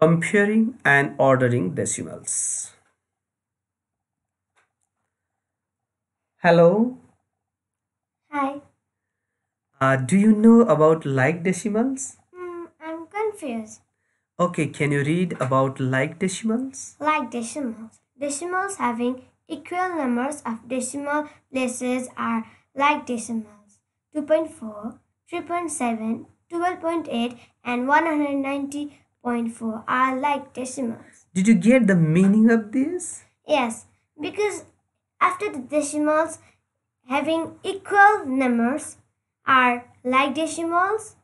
comparing and ordering decimals. Hello, Hi. uh, do you know about like decimals? Hmm, I'm confused. Okay, can you read about like decimals? Like decimals. Decimals having equal numbers of decimal places are like decimals. 2.4, 3.7, 12.8 and 190.4 are like decimals. Did you get the meaning of this? Yes, because after the decimals having equal numbers are like decimals.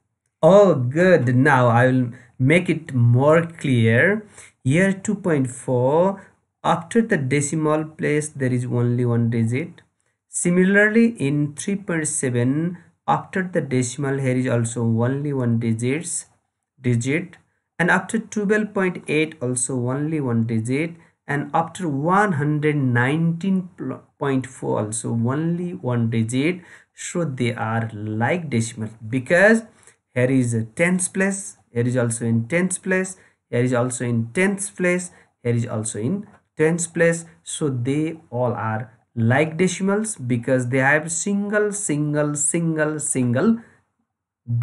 Oh, good. Now I will make it more clear. Here 2.4, after the decimal place, there is only one digit. Similarly, in 3.7, after the decimal, here is also only one digits, digit. And after 12.8, also only one digit. And after 119.4, also only one digit. So they are like decimal because here is a tens place here is also in tens place here is also in tens place here is also in tens place so they all are like decimals because they have single single single single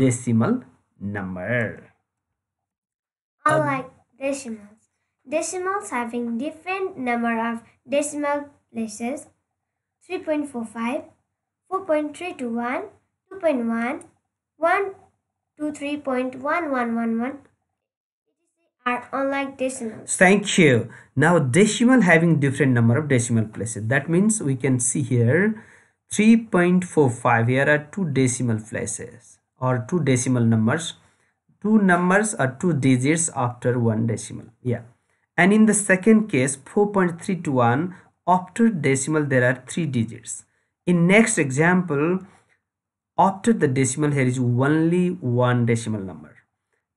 decimal number Unlike um, decimals. Decimals having different number of decimal places. 3.45, 4.321, 2.1, 1 to 3.1111 are unlike decimals. thank you. Now decimal having different number of decimal places. That means we can see here 3.45 here are two decimal places or two decimal numbers two numbers are two digits after one decimal. Yeah. And in the second case 4.321 after decimal there are three digits. In next example after the decimal here is only one decimal number.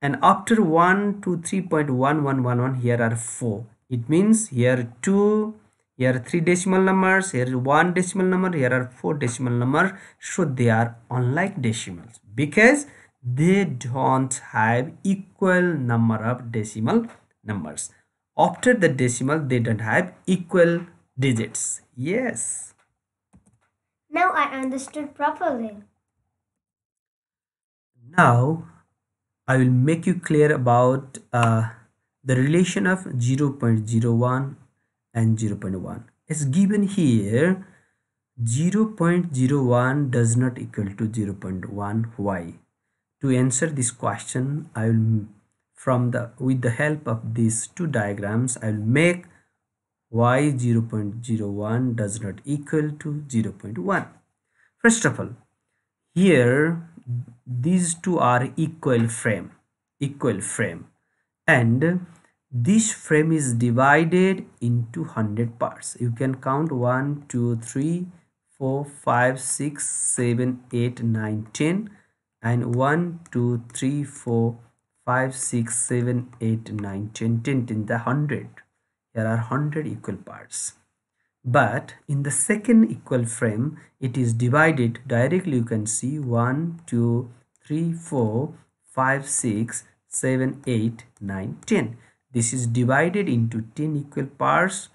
And after 1 to 3.1111 here are 4 it means here 2 here are 3 decimal numbers here is 1 decimal number here are 4 decimal number. So they are unlike decimals. Because they don't have equal number of decimal numbers after the decimal they don't have equal digits yes Now I understood properly. now I will make you clear about uh, the relation of 0.01 and 0.1. It's given here 0.01 does not equal to 0.1. Why? To answer this question, I will from the with the help of these two diagrams, I will make why 0.01 does not equal to 0.1. First of all, here these two are equal frame equal frame and this frame is divided into 100 parts you can count 1 2 3 4 5 6 7 8 9 10 and 1 2 3 4 5 6 7 8 9 10 10 10 the 100 there are 100 equal parts. But in the second equal frame it is divided directly. You can see 1 2 3 4 5 6 7 8 9 10 this is divided into 10 equal parts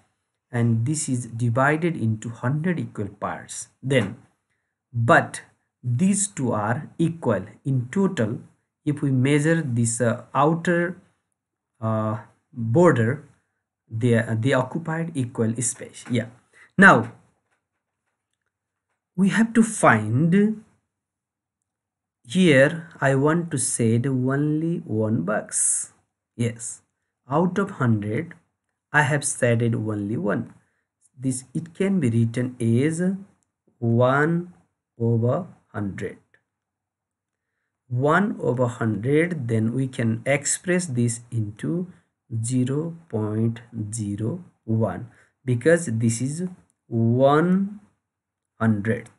and this is divided into 100 equal parts. Then but these two are equal. In total if we measure this uh, outer uh, border they they occupied equal space. Yeah. Now we have to find here i want to say the only one box. Yes. Out of 100 i have said only one. This it can be written as 1 over 100 1 over 100 then we can express this into 0 0.01 because this is 1 hundredth.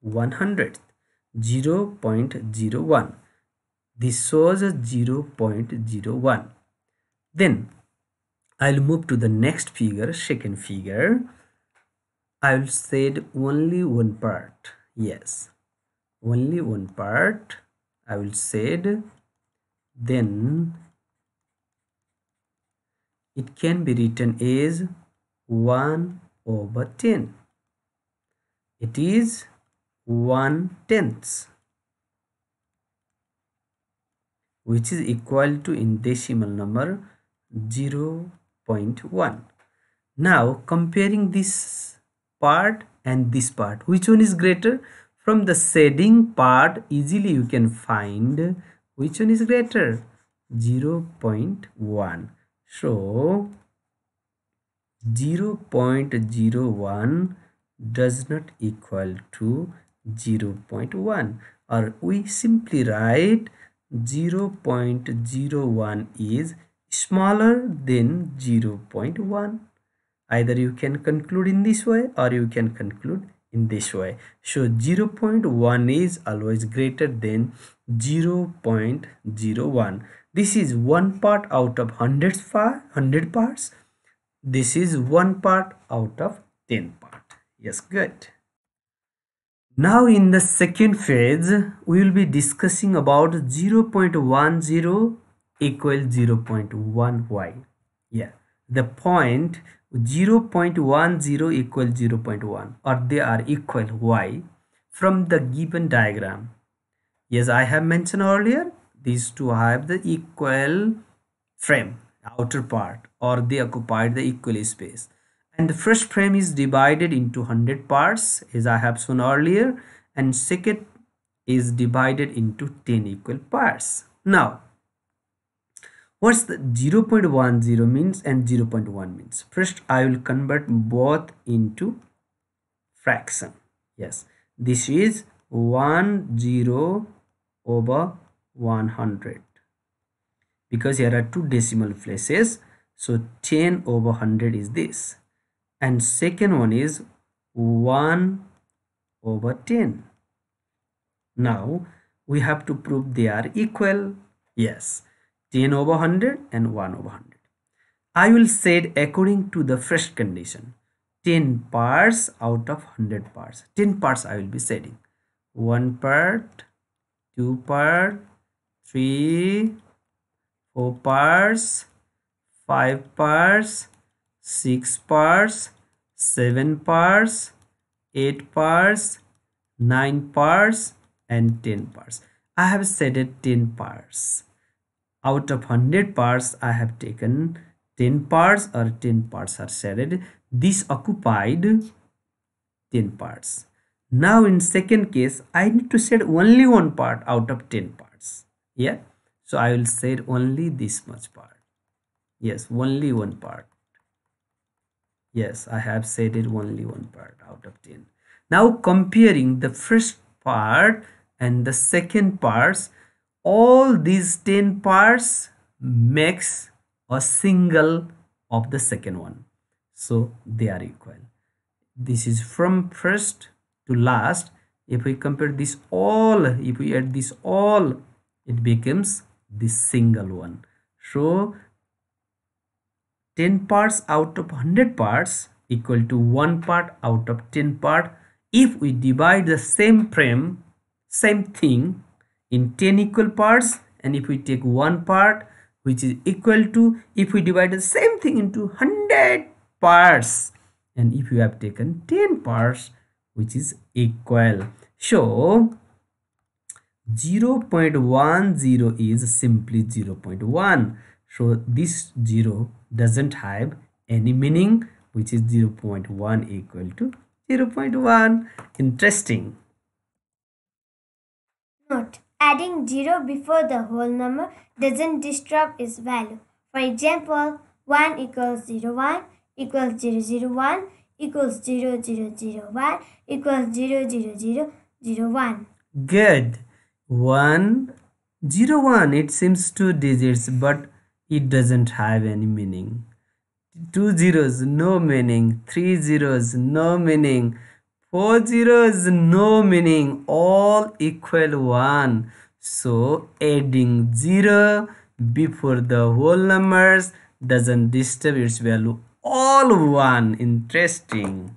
1 hundredth. 0 0.01 this shows a 0 0.01 then I'll move to the next figure second figure I'll said only one part. Yes. Only one part. I will said then it can be written as 1 over 10 it is 1 tenth which is equal to in decimal number 0 0.1 now comparing this part and this part. Which one is greater? From the shading part easily you can find which one is greater? 0 0.1 so 0 0.01 does not equal to 0 0.1 or we simply write 0 0.01 is smaller than 0 0.1 either you can conclude in this way or you can conclude in this way. So 0 0.1 is always greater than 0 0.01 this is one part out of 100 part 100 parts. This is one part out of 10 part. Yes good. Now in the second phase we will be discussing about 0 0.10 equal 0 0.1 y. Yeah. The point 0 0.10 equal 0 0.1 or they are equal y from the given diagram yes i have mentioned earlier these two have the equal frame outer part or they occupied the equal space and the first frame is divided into 100 parts as I have shown earlier and second is divided into 10 equal parts. Now what's the 0 0.10 means and 0 0.1 means? First I will convert both into fraction. Yes. This is 1 0 over 100 because here are two decimal places so 10 over 100 is this. And second one is 1 over 10 now we have to prove they are equal. Yes 10 over 100 and 1 over 100 i will say according to the first condition 10 parts out of 100 parts 10 parts i will be setting one part two part three four parts five parts 6 parts, 7 parts, 8 parts, 9 parts and 10 parts. I have set it 10 parts. Out of 100 parts I have taken 10 parts or 10 parts are shaded. This occupied 10 parts. Now in second case I need to set only one part out of 10 parts. Yeah. So I will set only this much part. Yes, only one part yes i have it only one part out of 10 now comparing the first part and the second parts all these 10 parts makes a single of the second one. So they are equal. This is from first to last. If we compare this all if we add this all it becomes this single one. So 10 parts out of 100 parts equal to 1 part out of 10 part. If we divide the same frame same thing in 10 equal parts and if we take one part which is equal to if we divide the same thing into 100 parts and if you have taken 10 parts which is equal. So 0 0.10 is simply 0 0.1 so this 0 doesn't have any meaning which is 0 0.1 equal to 0 0.1 interesting. Note adding 0 before the whole number doesn't disturb its value for example 1 equals 0 1 equals 0 0 1 equals 0 0 0 1 equals 0 0 0 0 1 good 1 0 1 it seems two digits but it doesn't have any meaning. Two zeros, no meaning. Three zeros, no meaning. Four zeros, no meaning. All equal one. So adding zero before the whole numbers doesn't disturb its value. All one. Interesting.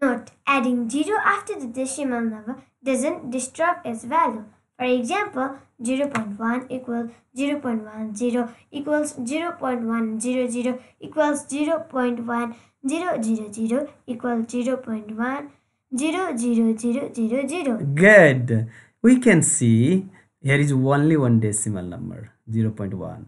Note, adding 0 after the decimal number doesn't disturb its value. For example, 0.1 equals 0.10 equals 0.100 equals 0.1000 equals 0.100000. Good. We can see here is only one decimal number 0.1.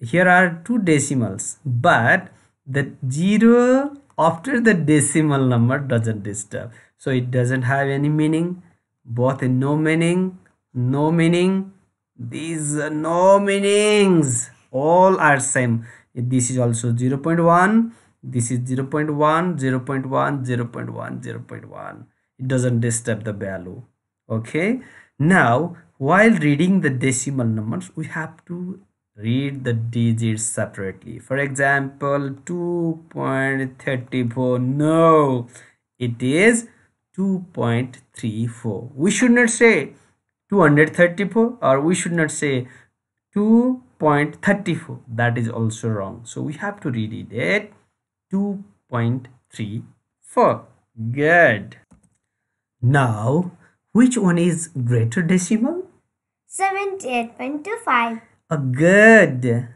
Here are two decimals but the 0 after the decimal number doesn't disturb. So it doesn't have any meaning. Both no meaning, no meaning. These no meanings. All are same. This is also 0.1 this is 0 0.1 0 0.1 0 0.1 0 0.1 it doesn't disturb the value. Okay? Now while reading the decimal numbers we have to read the digits separately. For example 2.34 no it is 2.34 we should not say 234 or we should not say 2.34 that is also wrong. So we have to read it 2.34. Good. Now, which one is greater decimal? 78.25. A good.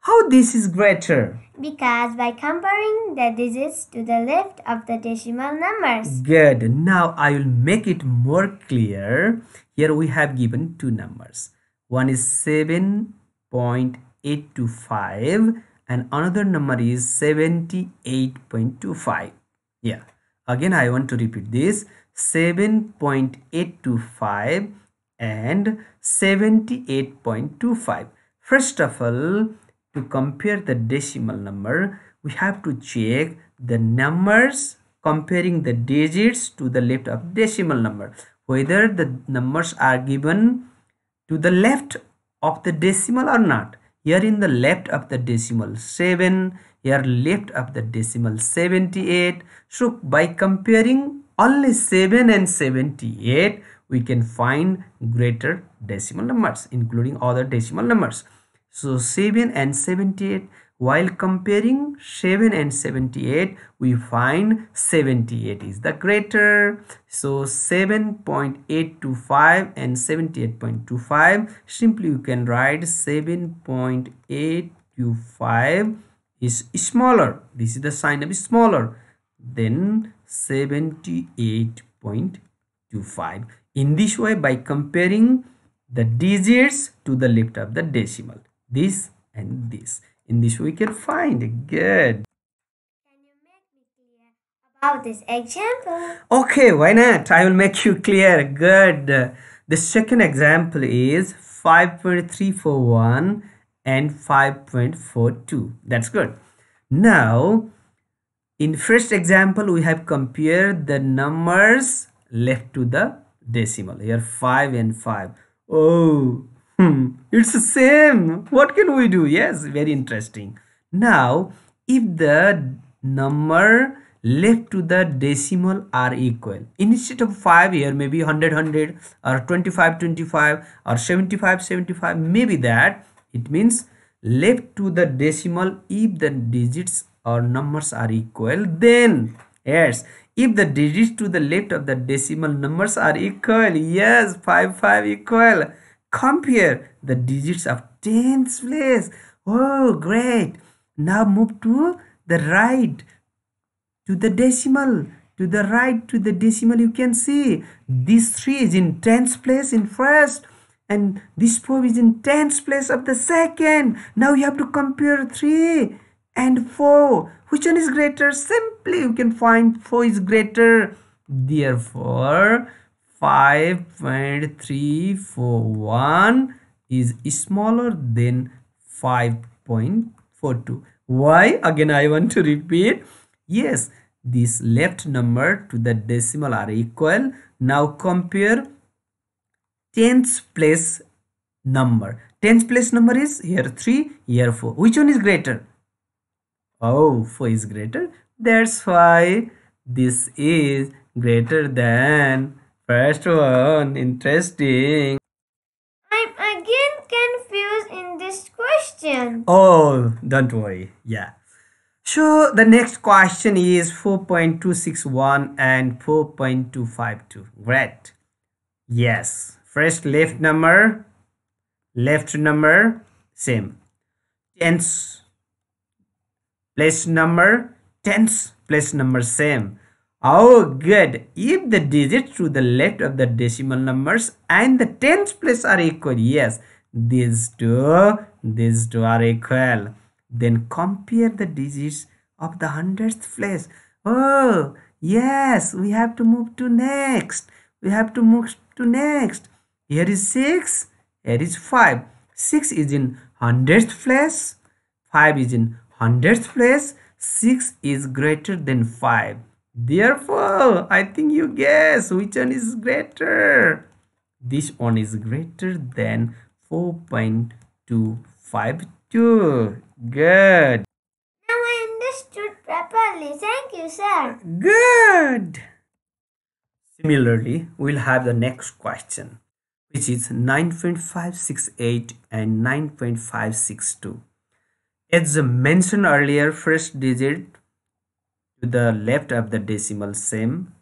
How this is greater? Because by comparing the digits to the left of the decimal numbers. Good. Now I will make it more clear. Here we have given two numbers. One is 7.825 and another number is 78.25 yeah. Again i want to repeat this. 7.825 and 78.25 first of all to compare the decimal number we have to check the numbers comparing the digits to the left of decimal number. Whether the numbers are given to the left of the decimal or not here in the left of the decimal 7 here left of the decimal 78 so by comparing only 7 and 78 we can find greater decimal numbers including other decimal numbers. So 7 and 78 while comparing 7 and 78, we find 78 is the greater. So 7.825 and 78.25. Simply you can write 7.825 is smaller. This is the sign of smaller than 78.25. In this way, by comparing the digits to the left of the decimal, this and this in this we can find good. Can you make me clear about this example? Okay why not? I will make you clear. Good. The second example is 5.341 and 5.42 that's good. Now in first example we have compared the numbers left to the decimal. Here 5 and 5 oh Hmm, it's the same. What can we do? Yes, very interesting. Now, if the number left to the decimal are equal instead of 5 here maybe 100 100 or 25 25 or 75 75 maybe that it means left to the decimal if the digits or numbers are equal then yes if the digits to the left of the decimal numbers are equal yes 5 5 equal compare the digits of tens place. Oh great. Now move to the right to the decimal to the right to the decimal. You can see this 3 is in tens place in first and this 4 is in tens place of the second. Now you have to compare 3 and 4 which one is greater? Simply you can find 4 is greater. Therefore 5.341 is smaller than 5.42 why? Again i want to repeat. Yes this left number to the decimal are equal. Now compare tens place number. Tens place number is here 3 here 4 which one is greater? Oh 4 is greater. That's why this is greater than First one, interesting. I'm again confused in this question. Oh, don't worry. Yeah. So the next question is 4.261 and 4.252. Great. Yes. First left number, left number, same. Tens place number, tens place number, same. Oh, good. If the digits to the left of the decimal numbers and the tens place are equal, yes, these two, these two are equal then compare the digits of the hundredth place. Oh, yes, we have to move to next. We have to move to next. Here is 6, here is 5. 6 is in hundredth place, 5 is in hundredth place, 6 is greater than 5. Therefore, I think you guess which one is greater. This one is greater than 4.252. Good. Now I understood properly. Thank you, sir. Good. Similarly, we'll have the next question, which is 9.568 and 9.562. As mentioned earlier, first digit to the left of the decimal same,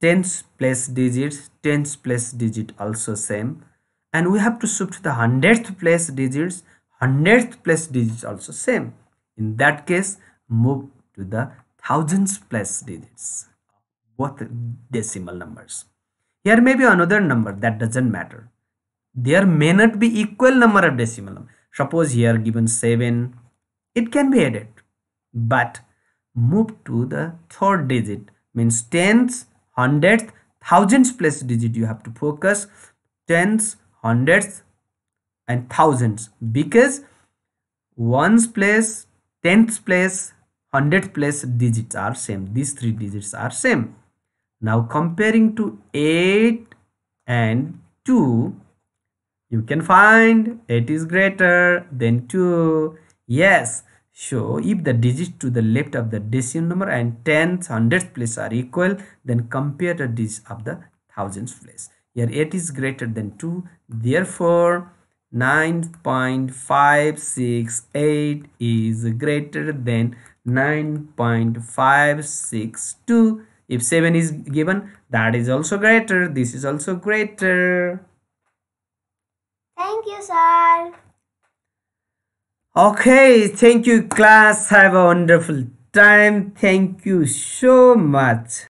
tens place digits, tens place digit also same, and we have to shift the hundredth place digits hundredth place digits also same. In that case move to the thousands place digits both decimal numbers. Here may be another number that doesn't matter. There may not be equal number of decimal suppose here given 7 it can be added. But move to the third digit. Means tens hundredth thousands place digit you have to focus. Tens hundredths and thousands. Because ones place tenth place hundredth place digits are same. These three digits are same. Now comparing to 8 and 2 you can find 8 is greater than 2 yes so if the digits to the left of the decimal number and tenth hundredth place are equal then compare the digits of the thousands place here 8 is greater than 2 therefore 9.568 is greater than 9.562 if 7 is given that is also greater. This is also greater. Thank you sir okay thank you class. Have a wonderful time. Thank you so much